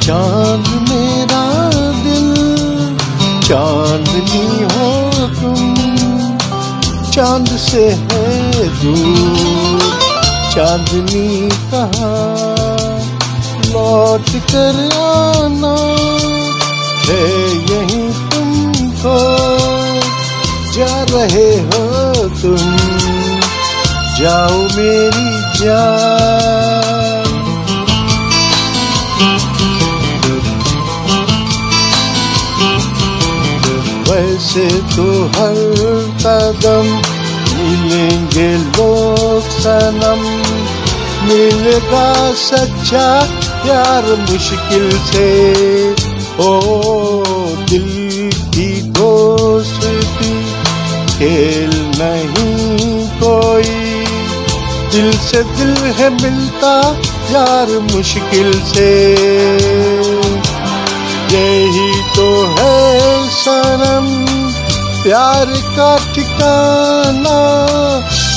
चाँद मेरा दिल चांदनी हो तुम, चाँद से है दूर, चांदनी कहा? लौट कर आना है यही तुमको, जा रहे हो तुम। जाओ मेरी जान। वैसे तो हर कदम मिलेंगे लोग सनम। मिलेगा सच्चा प्यार मुश्किल से। ओ, दिल की दोस्ती खेल नहीं दिल से दिल है मिलता यार मुश्किल से। यही तो है सनम प्यार का ठिकाना।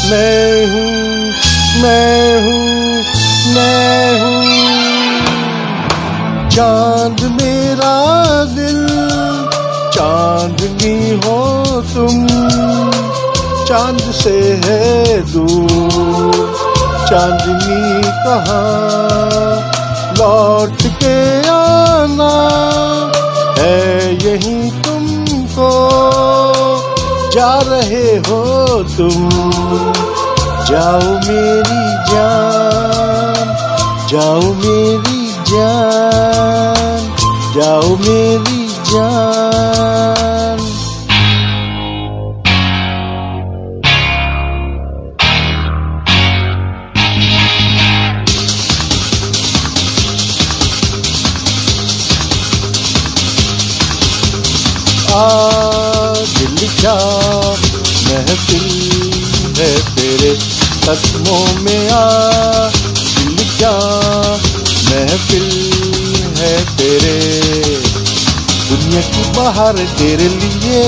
मैं हूँ मैं हूँ मैं हूँ। चाँद मेरा दिल चांदनी हो तुम, चाँद से है दूर। चांदनी कहाँ? लौट के आना है यही तुमको। जा रहे हो तुम, जाओ मेरी जान, जाओ मेरी जान, जाओ मेरी जान। आ दिल क्या महफिल है तेरे कदमों में आ। दिल क्या महफिल है तेरे। दुनिया की बाहर तेरे लिए।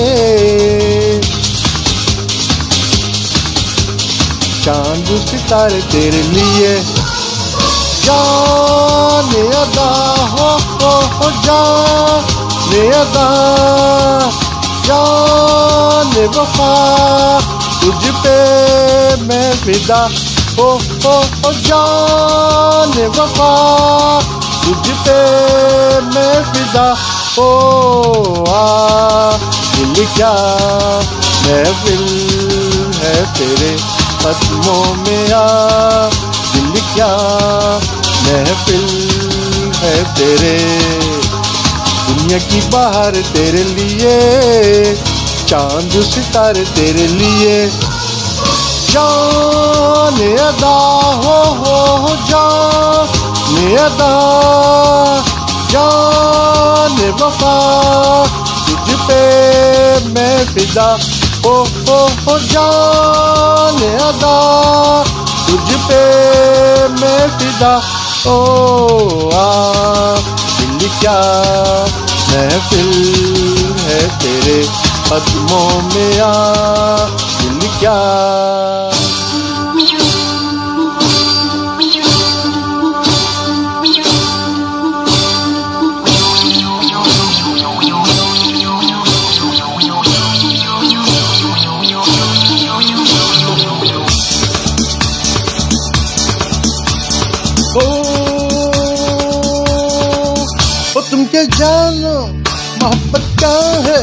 चाँद सितारे तेरे लिए। जाने अदा हो हो, हो जाने अदा जाने वफा, तुझ पे मैं फिदा। हो हो हो जाने वफा, तुझ पे मैं फिदा। हो आ, दिल क्या महफिल है तेरे कदमों में आ? दिल क्या महफिल है तेरे? दुनिया की बाहर तेरे लिए, चाँद सितारे तेरे लिए। जान अदा, हो हो जान अदा। जान वफा, तुझ पे मैं फिदा। हो हो हो, जान अदा, तुझ पे मैं फिदा। ओ, आ, दिल क्या महफिल है तेरे कदमों में आ दिल क्या? तुम क्या जानो मोहब्बत क्या है।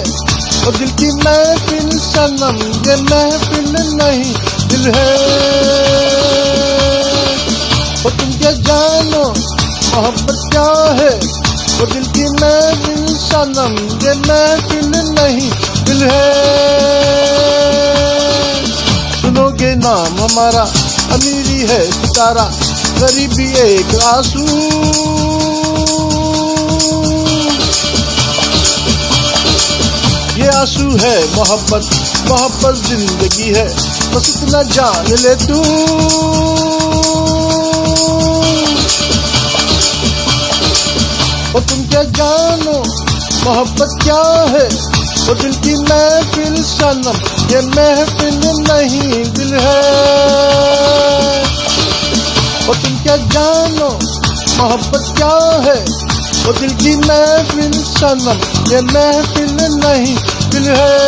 ओ दिल की महफिल, सनम, ये महफिल नहीं, दिल है। ओ तुम क्या जानो, मोहब्बत क्या है? ओ दिल की महफिल, सनम, ये महफिल नहीं, दिल है। सुनोगे नाम हमारा, अमीरी है सितारा, गरीबी एक आँसू। आँसू है मोहब्बत मोहब्बत ज़िंदगी है। बस इतना जान ले तू। और तुम क्या जानो, मोहब्बत क्या है? वो दिल की महफिल सनम, ये महफिल नहीं दिल है। वो तुम क्या जानो, मोहब्बत क्या है? वो दिल की महफिल सनम, ये महफिल नहीं दिल है।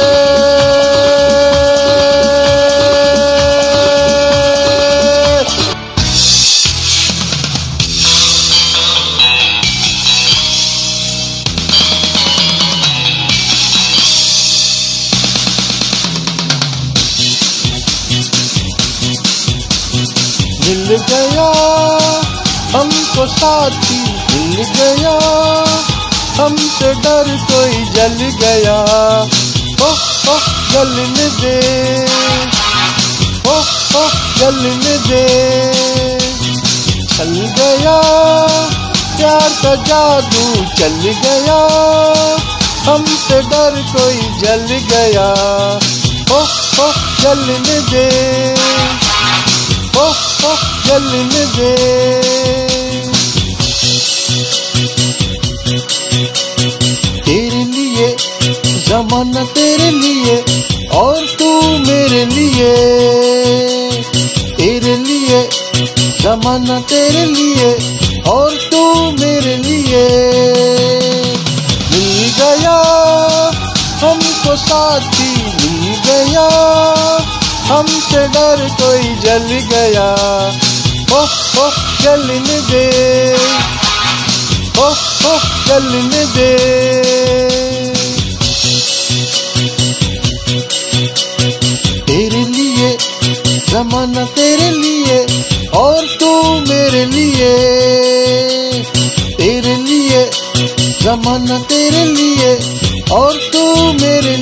मिल गया हमको साथी मिल गया। हमसे डर कोई जल गया। ओ ओ जलने दे। ओ ओ जलने दे। चल गया, प्यार का जादू चल गया। हमसे डर कोई जल गया। ओ ओ जलने दे। ओ ओ जलने दे। हमसे डर कोई जल गया। ओ ओ जलने दे। ओ ओ जलने दे। तेरे लिए, जमाना तेरे लिए, और तू मेरे लिए। तेरे लिए, जमाना तेरे लिए, और तू मेरे